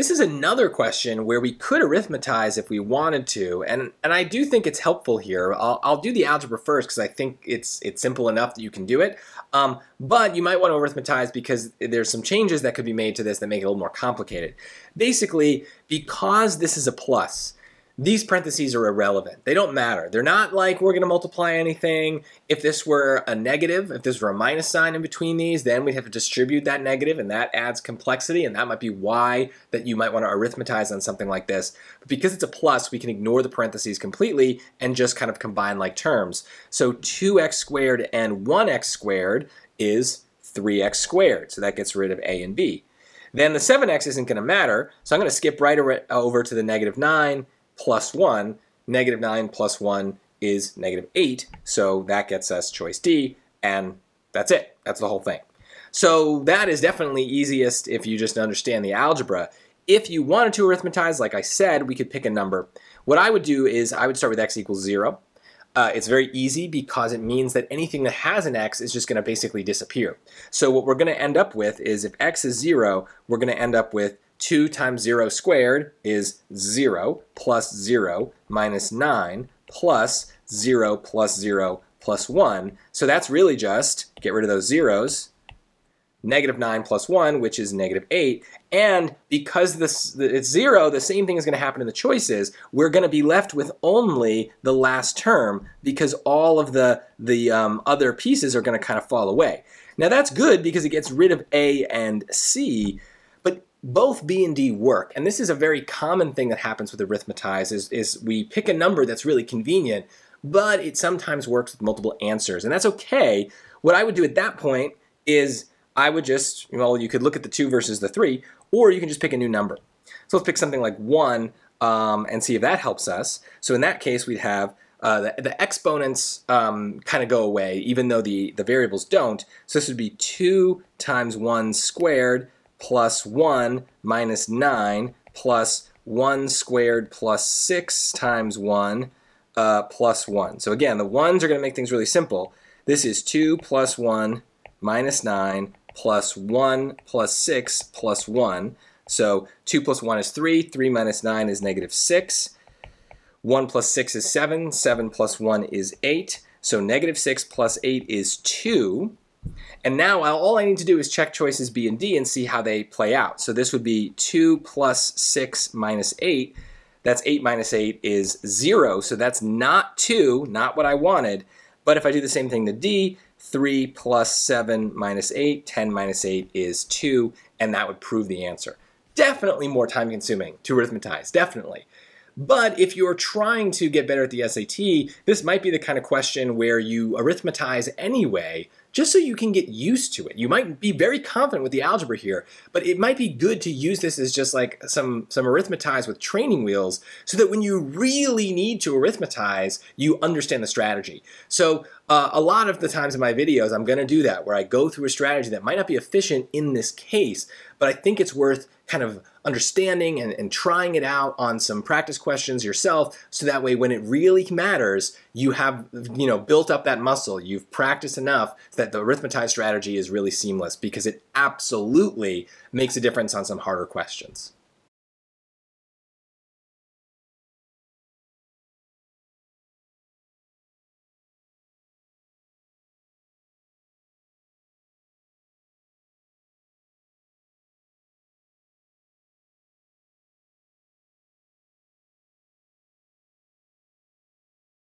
This is another question where we could arithmetize if we wanted to, and, and I do think it's helpful here. I'll, I'll do the algebra first because I think it's, it's simple enough that you can do it. Um, but you might want to arithmetize because there's some changes that could be made to this that make it a little more complicated. Basically, because this is a plus, these parentheses are irrelevant. They don't matter. They're not like we're going to multiply anything. If this were a negative, if this were a minus sign in between these, then we'd have to distribute that negative, and that adds complexity, and that might be why that you might want to arithmetize on something like this. But because it's a plus, we can ignore the parentheses completely and just kind of combine like terms. So 2x squared and 1x squared is 3x squared. So that gets rid of a and b. Then the 7x isn't going to matter, so I'm going to skip right over to the negative 9, plus 1. Negative 9 plus 1 is negative 8, so that gets us choice D, and that's it. That's the whole thing. So that is definitely easiest if you just understand the algebra. If you wanted to arithmetize, like I said, we could pick a number. What I would do is I would start with x equals 0. Uh, it's very easy because it means that anything that has an x is just going to basically disappear. So what we're going to end up with is if x is 0, we're going to end up with 2 times 0 squared is 0 plus 0 minus 9 plus 0 plus 0 plus 1. So that's really just, get rid of those zeros, negative 9 plus 1, which is negative 8. And because this it's 0, the same thing is going to happen in the choices. We're going to be left with only the last term because all of the, the um, other pieces are going to kind of fall away. Now that's good because it gets rid of A and C, both B and D work. And this is a very common thing that happens with arithmetize is, is we pick a number that's really convenient, but it sometimes works with multiple answers. And that's okay. What I would do at that point is I would just, well, you could look at the 2 versus the 3, or you can just pick a new number. So let's pick something like 1 um, and see if that helps us. So in that case, we'd have uh, the, the, exponents um, kind of go away, even though the, the variables don't. So this would be 2 times 1 squared plus 1 minus 9 plus 1 squared plus 6 times 1 uh, plus 1. So again, the 1s are going to make things really simple. This is 2 plus 1 minus 9 plus 1 plus 6 plus 1. So 2 plus 1 is 3, 3 minus 9 is negative 6. 1 plus 6 is 7, 7 plus 1 is 8. So negative 6 plus 8 is 2. And now all I need to do is check choices B and D and see how they play out. So this would be 2 plus 6 minus 8. That's 8 minus 8 is 0, so that's not 2, not what I wanted. But if I do the same thing to D, 3 plus 7 minus 8, 10 minus 8 is 2, and that would prove the answer. Definitely more time consuming to arithmetize, definitely. But if you're trying to get better at the SAT, this might be the kind of question where you arithmetize anyway, just so you can get used to it. You might be very confident with the algebra here, but it might be good to use this as just like some, some arithmetize with training wheels so that when you really need to arithmetize, you understand the strategy. So uh, a lot of the times in my videos, I'm going to do that, where I go through a strategy that might not be efficient in this case, but I think it's worth kind of understanding and, and trying it out on some practice questions yourself so that way when it really matters you have you know built up that muscle you've practiced enough that the arithmetize strategy is really seamless because it absolutely makes a difference on some harder questions